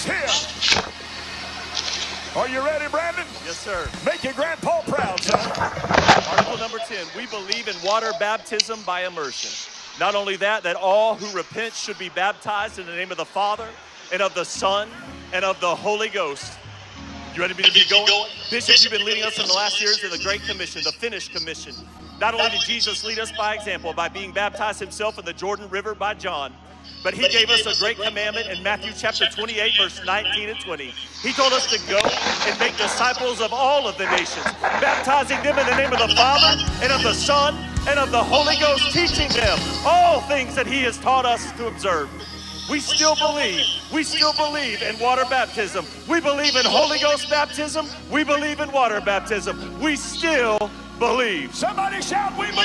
He's here. Are you ready, Brandon? Yes, sir. Make your grandpa proud, son. Article number 10, we believe in water baptism by immersion. Not only that, that all who repent should be baptized in the name of the Father and of the Son and of the Holy Ghost. You ready to be going? Bishop, you've been leading us in the last years in the Great Commission, the finished commission. Not only did Jesus lead us by example by being baptized himself in the Jordan River by John, but he gave us a great commandment in Matthew chapter 28, verse 19 and 20. He told us to go and make disciples of all of the nations, baptizing them in the name of the Father and of the Son and of the Holy Ghost, teaching them all things that he has taught us to observe. We still believe, we still believe in water baptism. We believe in Holy Ghost baptism. We believe in water baptism. We still believe. Somebody shout, we believe.